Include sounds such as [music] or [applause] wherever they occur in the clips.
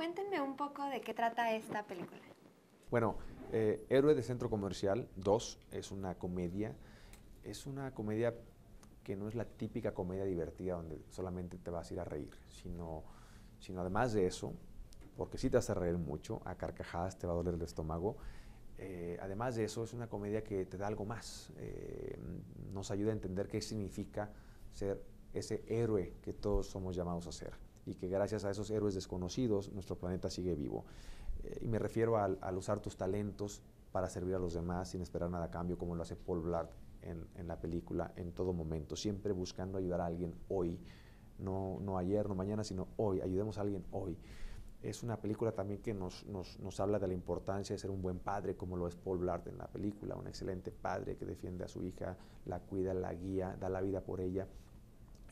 Cuéntenme un poco de qué trata esta película. Bueno, eh, Héroe de Centro Comercial 2 es una comedia, es una comedia que no es la típica comedia divertida donde solamente te vas a ir a reír, sino, sino además de eso, porque sí te hace reír mucho, a carcajadas te va a doler el estómago, eh, además de eso es una comedia que te da algo más, eh, nos ayuda a entender qué significa ser ese héroe que todos somos llamados a ser y que gracias a esos héroes desconocidos nuestro planeta sigue vivo. Eh, y me refiero al, usar tus talentos para servir a los demás sin esperar nada a cambio, como lo hace Paul Blart en, en, la película, en todo momento, siempre buscando ayudar a alguien hoy, no, no ayer, no mañana, sino hoy, ayudemos a alguien hoy. Es una película también que nos, nos, nos, habla de la importancia de ser un buen padre, como lo es Paul Blart en la película, un excelente padre que defiende a su hija, la cuida, la guía, da la vida por ella.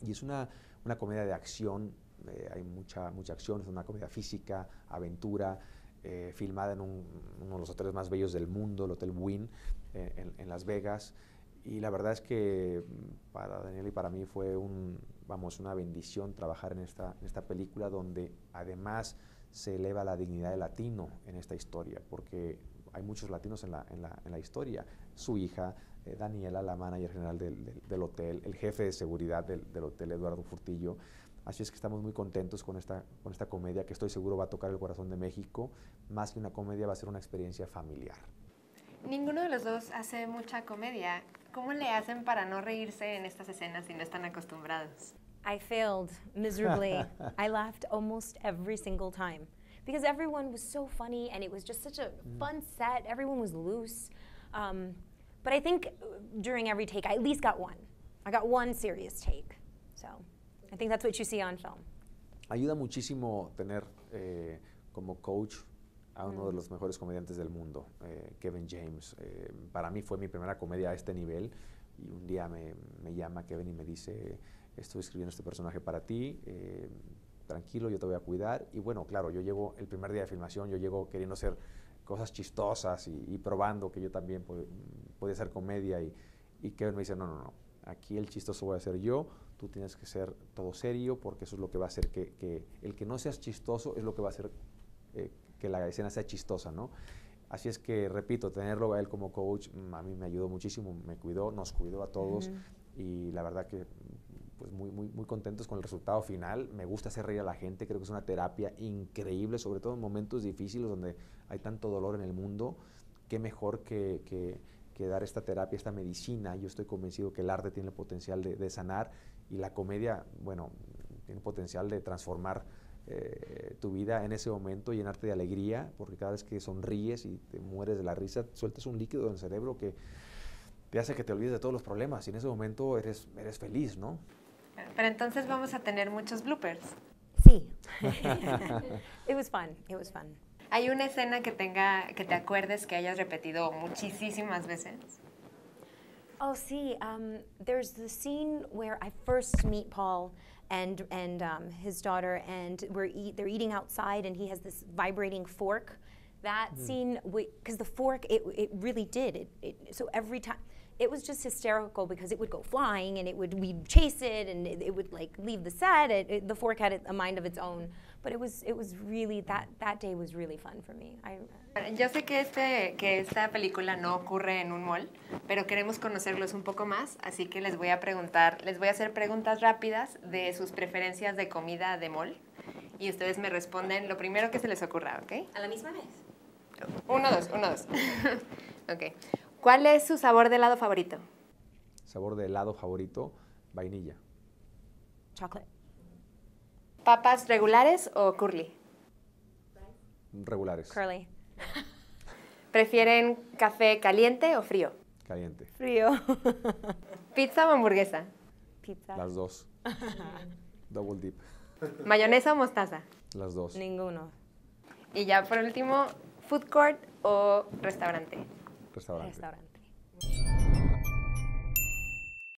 Y es una, una comedia de acción, eh, hay mucha, mucha acción, es una comedia física, aventura, eh, filmada en uno de los hoteles más bellos del mundo, el Hotel Wynn, eh, en, Las Vegas. Y la verdad es que mm, para Daniel y para mí fue un, vamos, una bendición trabajar en esta, en esta película donde además se eleva la dignidad del latino en esta historia, porque hay muchos latinos en la, en la, en la historia. Su hija, Daniela, la manager general del, del, hotel, el jefe de seguridad del, del hotel, Eduardo Furtillo, Así es que estamos muy contentos con esta, con esta comedia que estoy seguro va a tocar el corazón de México. Más que una comedia, va a ser una experiencia familiar. Ninguno de los dos hace mucha comedia. ¿Cómo le hacen para no reírse en estas escenas si no están acostumbrados? I failed miserably. [laughs] I laughed almost every single time because everyone was so funny and it was just such a mm. fun set. Everyone was loose. Um, but I think during every take, I at least got one. I got one serious take. So. I think that's what you see on film. Ayuda muchísimo tener eh, como coach a uno de mm. los mejores comediantes del mundo, eh, Kevin James. Eh, para mí fue mi primera comedia a este nivel y un día me, me, llama Kevin y me dice, estoy escribiendo este personaje para ti, tranquilo, yo te voy a cuidar. Y bueno, claro, yo llego el primer día de filmación, yo llego queriendo hacer cosas chistosas y, probando que yo también podía hacer comedia y, y Kevin me dice, no, no, no, aquí el chistoso voy a ser yo, tú tienes que ser todo serio porque eso es lo que va a hacer que, el que no seas chistoso es lo que va a hacer eh, que la escena sea chistosa, ¿no? Así es que, repito, tenerlo a él como coach mm, a mí me ayudó muchísimo, me cuidó, nos cuidó a todos y la verdad que pues muy, muy, muy contentos con el resultado final. Me gusta hacer reír a la gente, creo que es una terapia increíble, sobre todo en momentos difíciles donde hay tanto dolor en el mundo. Qué mejor que, que, que dar esta terapia, esta medicina. Yo estoy convencido que el arte tiene el potencial de, de sanar y la comedia, bueno, tiene potencial de transformar eh, tu vida en ese momento, llenarte de alegría, porque cada vez que sonríes y te mueres de la risa, sueltas un líquido en el cerebro que te hace que te olvides de todos los problemas y en ese momento eres, eres feliz, ¿no? Pero entonces vamos a tener muchos bloopers. Sí. [laughs] [laughs] it was fun. It was fun. ¿Hay una escena que tenga que te acuerdes que hayas repetido muchísimas veces? Oh, see, um, there's the scene where I first meet Paul and and um, his daughter, and we're eat, they're eating outside, and he has this vibrating fork. That mm. scene, because the fork, it, it really did. It, it, so every time, it was just hysterical because it would go flying, and it would we'd chase it, and it, it would like leave the set. It, the fork had a mind of its own. but it was it was really that that day was really fun for me. I, Yo sé que este que esta película no ocurre en un mall, pero queremos conocerlos un poco más, así que les voy a preguntar, les voy a hacer preguntas rápidas de sus preferencias de comida de mall y ustedes me responden lo primero que se les ocurra, ¿ok? A la misma vez. Uno, dos, uno, dos. [laughs] ok. ¿Cuál es su sabor de helado favorito? Sabor de helado favorito, vainilla. Chocolate. ¿Papas regulares o curly? Regulares. Curly. ¿Prefieren café caliente o frío? Caliente. Frío. [laughs] ¿Pizza o hamburguesa? Pizza. Las dos. [laughs] Double dip. ¿Mayonesa o mostaza? Las dos. Ninguno. Y ya por último, food court o restaurante? Restaurante. Restaurante.